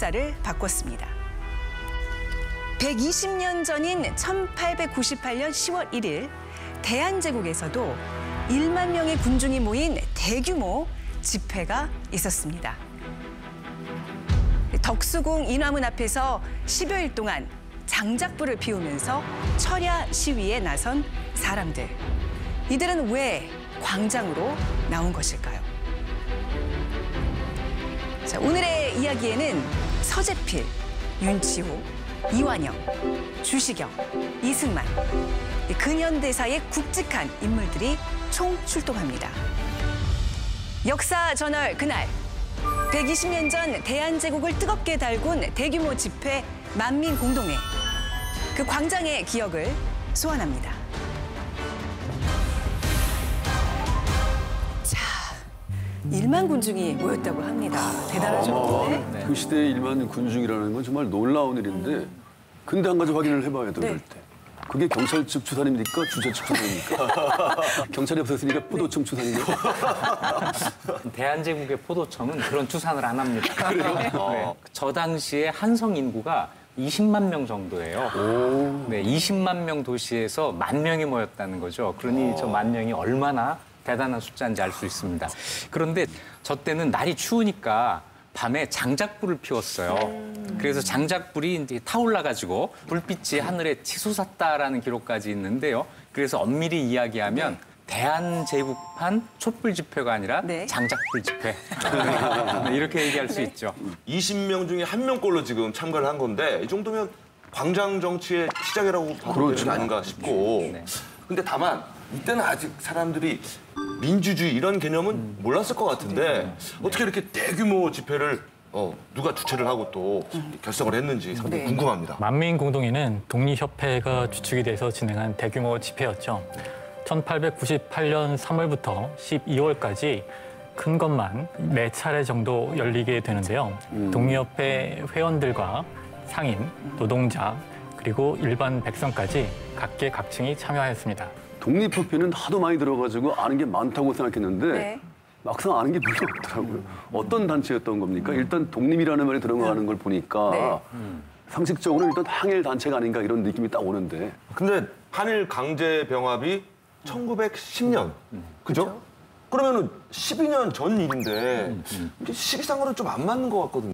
역사를 바꿨습니다. 120년 전인 1898년 10월 1일 대한제국에서도 1만 명의 군중이 모인 대규모 집회가 있었습니다. 덕수궁 인화문 앞에서 10여일 동안 장작불을 피우면서 철야 시위에 나선 사람들. 이들은 왜 광장으로 나온 것일까요? 자, 오늘의 이야기에는 서재필, 윤치호, 이완영, 주시경, 이승만, 이 근현대사의 굵직한 인물들이 총 출동합니다. 역사 저널 그날 120년 전 대한제국을 뜨겁게 달군 대규모 집회 만민 공동회 그 광장의 기억을 소환합니다. 1만 군중이 모였다고 합니다. 대단하죠. 어마어마한 네. 그 시대의 일반 군중이라는 건 정말 놀라운 일인데 근데 한 가지 확인을 해봐야 돼요, 네. 그럴 때. 그게 경찰 측 추산입니까? 주재 측 추산입니까? 경찰이 없었으니까 포도청 추산입니까? 대한제국의 포도청은 그런 추산을 안 합니다. 네. 저 당시에 한성 인구가 20만 명 정도예요. 네, 20만 명 도시에서 만 명이 모였다는 거죠. 그러니 저 만 명이 얼마나 대단한 숫자인지 알 수 있습니다. 그런데 저 때는 날이 추우니까 밤에 장작불을 피웠어요. 그래서 장작불이 이제 타올라 가지고 불빛이 하늘에 치솟았다라는 기록까지 있는데요. 그래서 엄밀히 이야기하면 대한제국판 촛불 집회가 아니라 네. 장작불 집회. 네, 이렇게 얘기할 수 있죠. 20명 중에 한 명꼴로 지금 참가를 한 건데 이 정도면 광장 정치의 시작이라고 봐도 그렇죠. 되는 게 아닌가 싶고 네. 근데 다만 이때는 아직 사람들이 민주주의 이런 개념은 몰랐을 것 같은데 어떻게 이렇게 대규모 집회를 어, 누가 주최를 하고 또 결성을 했는지 상당히 네. 궁금합니다. 만민 공동회는 독립협회가 주축이 돼서 진행한 대규모 집회였죠. 1898년 3월부터 12월까지 큰 것만 네 차례 정도 열리게 되는데요. 독립협회 회원들과 상인, 노동자, 그리고 일반 백성까지 각계 각층이 참여하였습니다. 독립협회는 하도 많이 들어가지고 아는 게 많다고 생각했는데 네. 막상 아는 게 별로 없더라고요. 어떤 단체였던 겁니까? 일단 독립이라는 말이 들어가는 걸 보니까 네. 상식적으로 일단 항일 단체가 아닌가 이런 느낌이 딱 오는데 근데 한일 강제 병합이 1910년 그죠? 그러면은 12년 전 일인데 이게 시기상으로는 좀안 맞는 것 같거든요.